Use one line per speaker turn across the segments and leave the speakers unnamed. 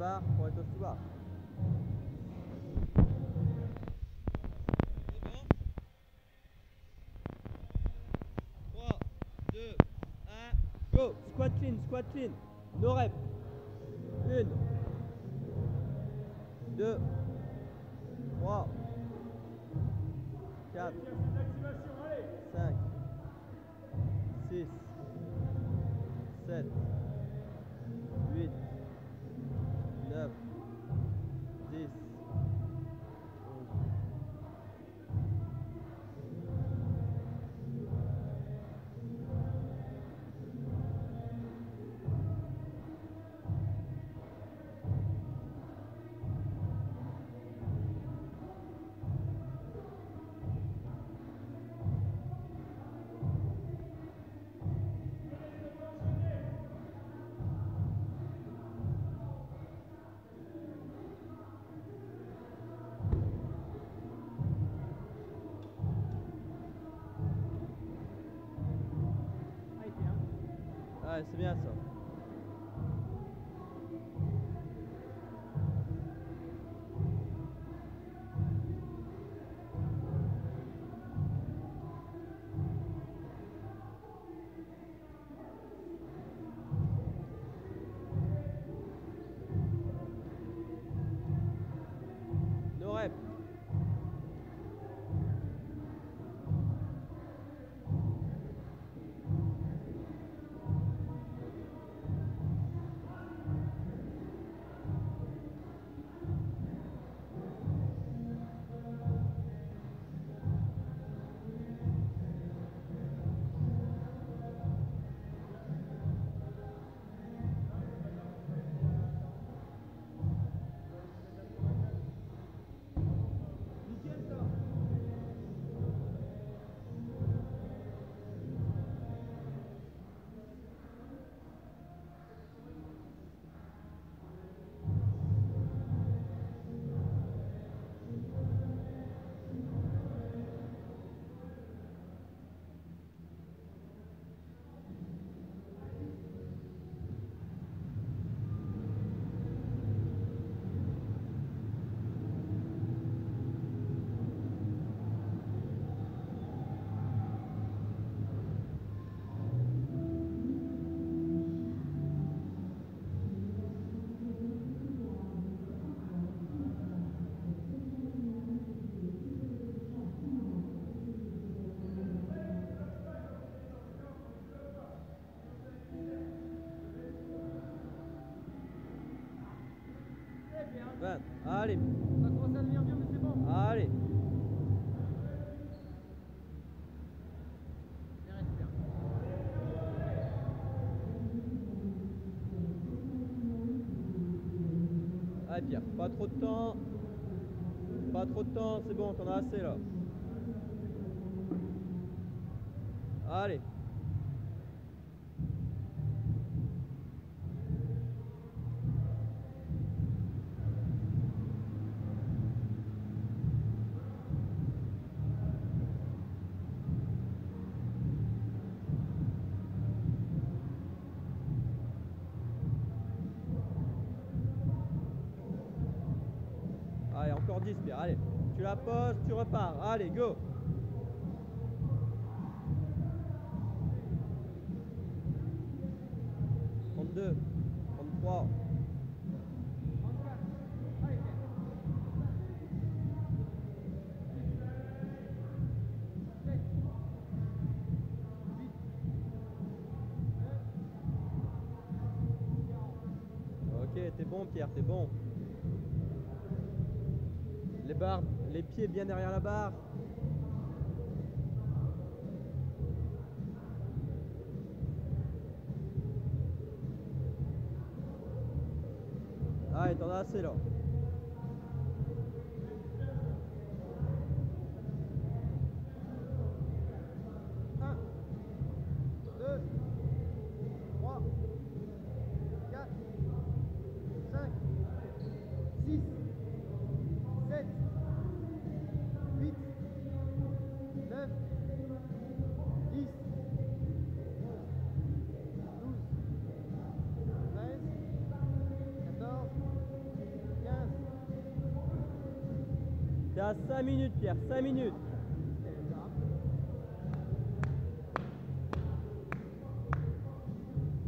barre pour être au sous barre.
C'est bon 3, 2, 1.
Go Squat clean, squat clean. No rep. Une. Deux. Trois. Quatre. Cinq. Six. Sept. 来，随便走。Allez,
Ça commence à devenir dur, mais c'est bon.
allez. Allez Pierre, pas trop de temps. Pas trop de temps, c'est bon, t'en as assez là. Allez. Allez, encore 10 Pierre, allez. Tu la poses, tu repars. Allez, go. Trente-deux, trente-trois,
34. Allez, Pierre. 7. 8. 9.
Ok, t'es bon Pierre, t'es bon. Les pieds bien derrière la barre. Allez, t'en as assez là. À 5 minutes, Pierre, 5 minutes.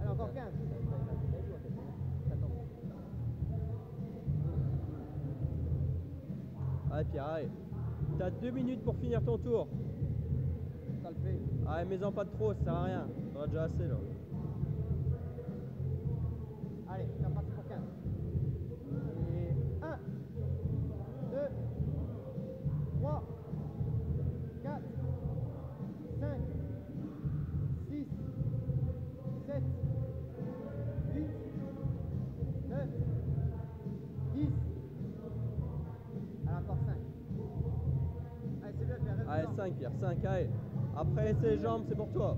Allez, encore 15.
Allez, Pierre, allez. T'as 2 minutes pour finir ton tour.
Ça le fait.
Allez, mets-en pas de trop, ça sert à rien. T'en as déjà assez là.
Allez, dedans.
5, Pierre, 5, allez. Après, les jambes, c'est pour toi.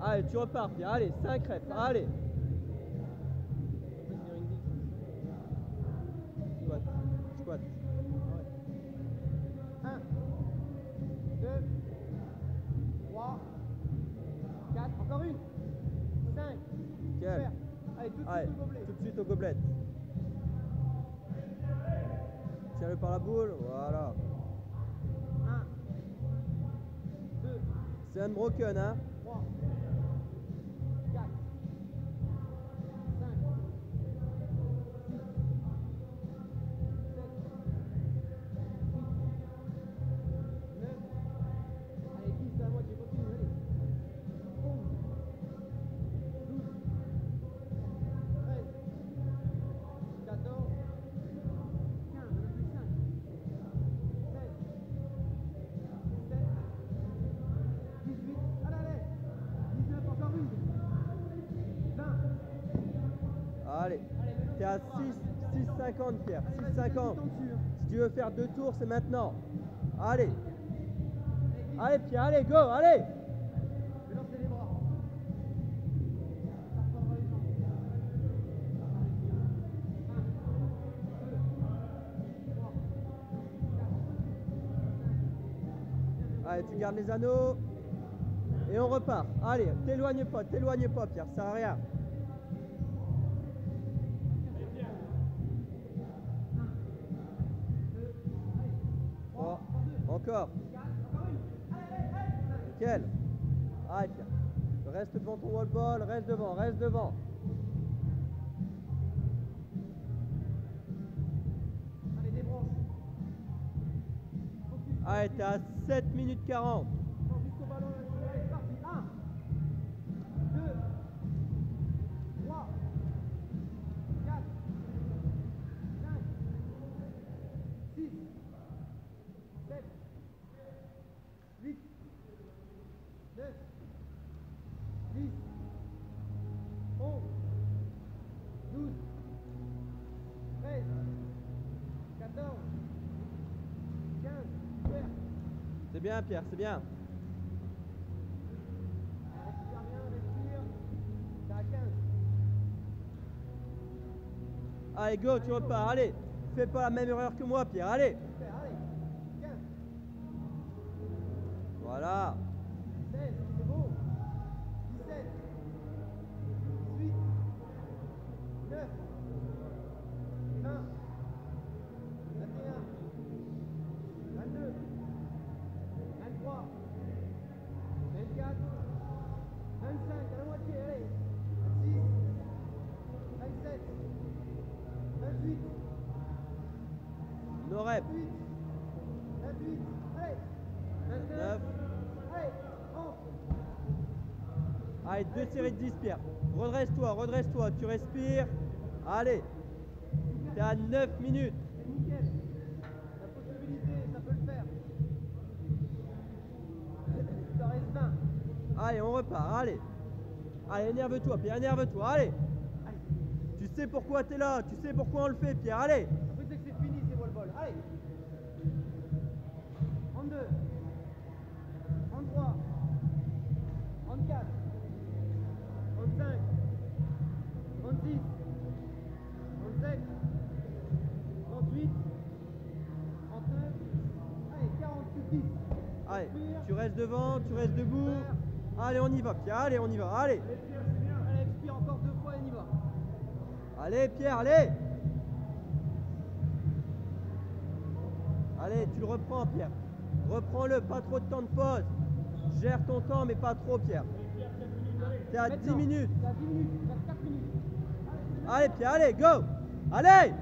Allez, tu repars, allez, 5 reps, allez. Squat, squat.
1, 2, 3, 4, encore une, 5,
Nickel.
super. Allez, tout de
Allez,
suite au gobelet.
tout de suite au gobelet. Tiens-le par la boule, voilà. C'est unbroken, hein
Allez.
T'es à 6, 6,50 Pierre,
Allez, vas-y,
6,50.
vas-y, tombe dessus, hein.
Si tu veux faire deux tours, c'est maintenant. Allez. Allez Pierre, allez, go, allez. Allez, tu gardes les anneaux. Et on repart. Allez, t'éloigne pas, t'éloigne pas Pierre, ça sert à rien. Encore. Nickel. Pierre. Reste devant ton wall ball, reste devant, reste devant.
Allez. Focus.
Allez, t'es à 7 minutes 40.
C'est
bien Pierre, c'est bien.
Respire bien, respire. T'es à 15.
Allez, go, tu repars, allez. Fais pas la même erreur que moi Pierre, allez.
Super, allez. 15,
Voilà.
16, c'est beau. 17, 18, 9, 20, 21, 22, 23, 24, 25, à la moitié, allez. 26, 27, 28,
Nos reps.
28, 28, allez. 29,
9.
allez, 30.
Allez, deux séries de 10 Pierre. Redresse-toi, redresse-toi, tu respires. Allez. T'es à 9 minutes.
La possibilité, ça peut le faire. Il reste 20.
Allez, on repart, allez. Allez, énerve-toi Pierre, énerve-toi, allez. Tu sais pourquoi t'es là, tu sais pourquoi on le fait Pierre, allez.
Après, c'est fini, c'est ball. Allez. 32. 33. 34. 35. 36. 37. 38. 39. Allez, 40 plus 10.
Allez, tu restes devant, tu restes debout. Allez, on y va Pierre, allez, on y va, allez.
Allez, expire encore deux fois et on y va.
Allez Pierre, allez. Allez, tu le reprends, Pierre. Reprends-le, pas trop de temps de pause. Gère ton temps, mais pas trop, Pierre. T'es à 10
Maintenant.
minutes.
T'es à 10 minutes, il reste 4 minutes.
Allez, Pierre, allez, go Allez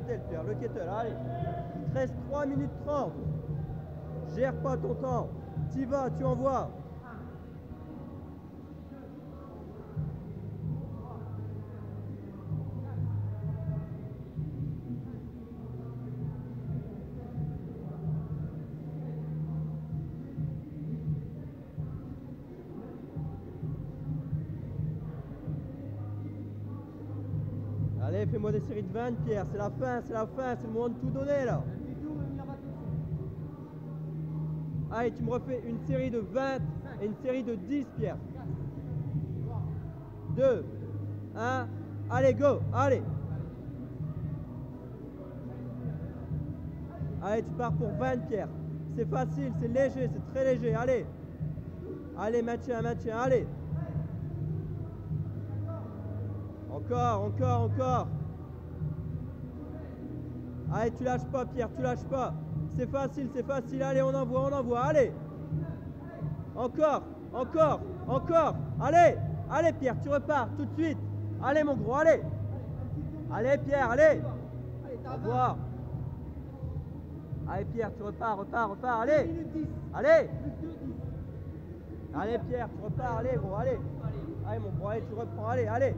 kettle, Pierre, le kettle, allez. Il te reste 3 minutes 30. Gère pas ton temps. T'y vas, tu envoies. Allez, fais-moi des séries de 20, Pierre. C'est la fin, c'est la fin, c'est le moment de tout donner là. Allez, tu me refais une série de 20 et une série de 10, Pierre. 2, 1, allez, go, allez. Allez, tu pars pour 20, Pierre. C'est facile, c'est léger, c'est très léger, allez. Allez, maintien, maintien, allez. Encore, encore, encore. Allez, tu lâches pas, Pierre, tu lâches pas. C'est facile, c'est facile. Allez, on envoie, on envoie. Allez. Encore, encore, encore. Allez, allez, Pierre, tu repars tout de suite. Allez, mon gros, allez. Allez, Pierre, allez. Au
20.
revoir. Allez, Pierre, tu repars, repars, repars.
2
Allez,
minutes 10.
allez.
Plus 2, 10.
Allez, Pierre, tu repars. Allez, gros, allez. Allez, mon gros, allez, tu reprends. Allez, allez.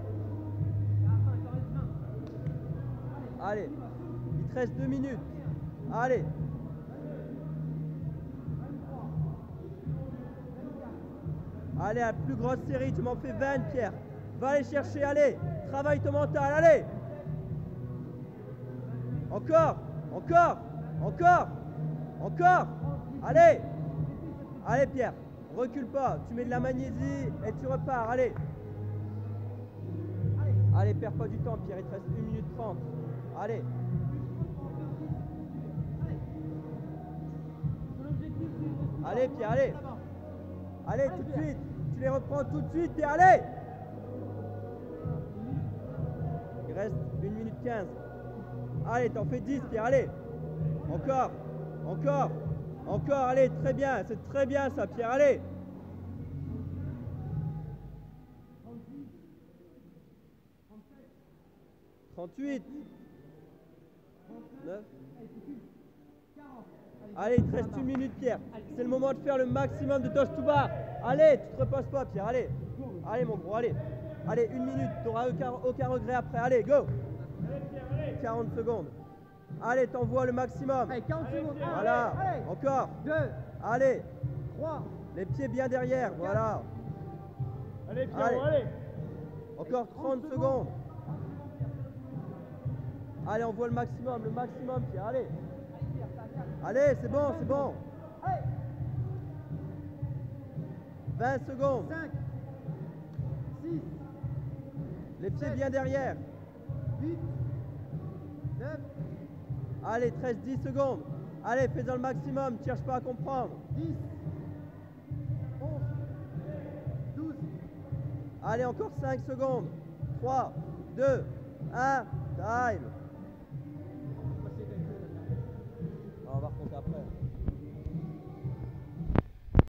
Allez. Il te reste deux minutes. Allez. Allez, la plus grosse série, tu m'en fais 20, Pierre. Va aller chercher, allez. Travaille ton mental, allez. Encore, encore, encore, encore. Allez. Allez, Pierre. Recule pas. Tu mets de la magnésie et tu repars. Allez. Allez, perds pas du temps, Pierre. Il te reste 1 minute 30. Allez. Allez, Pierre, allez. Allez, tout de suite. Tu les reprends tout de suite, Pierre. Allez. Il reste 1 minute 15. Allez, t'en fais 10, Pierre. Allez. Encore. Encore. Encore. Allez, très bien. C'est très bien ça, Pierre. Allez. 38. 9. Allez, il te reste une minute, Pierre. C'est le moment de faire le maximum de touch to bar. Allez, tu te reposes pas, Pierre. Allez. Allez, mon gros, allez. Allez, une minute. Tu n'auras aucun, aucun regret après. Allez, go. 40 secondes. Allez, t'envoies le maximum.
Allez, 40 secondes.
Voilà.
Allez.
Encore.
2,
Allez.
3,
Les pieds bien derrière. Voilà.
Allez, Pierrot,
Allez.
allez.
Encore 30 secondes. Allez, on voit le maximum, le maximum, Pierre. Allez. Allez, c'est bon, c'est bon.
Allez.
20 secondes.
5, 6,
Les pieds bien derrière.
8, 9,
Allez, 13, 10 secondes. Allez, fais-en le maximum, cherche pas à comprendre.
10, 11, 12,
Allez, encore 5 secondes. 3, 2, 1, time.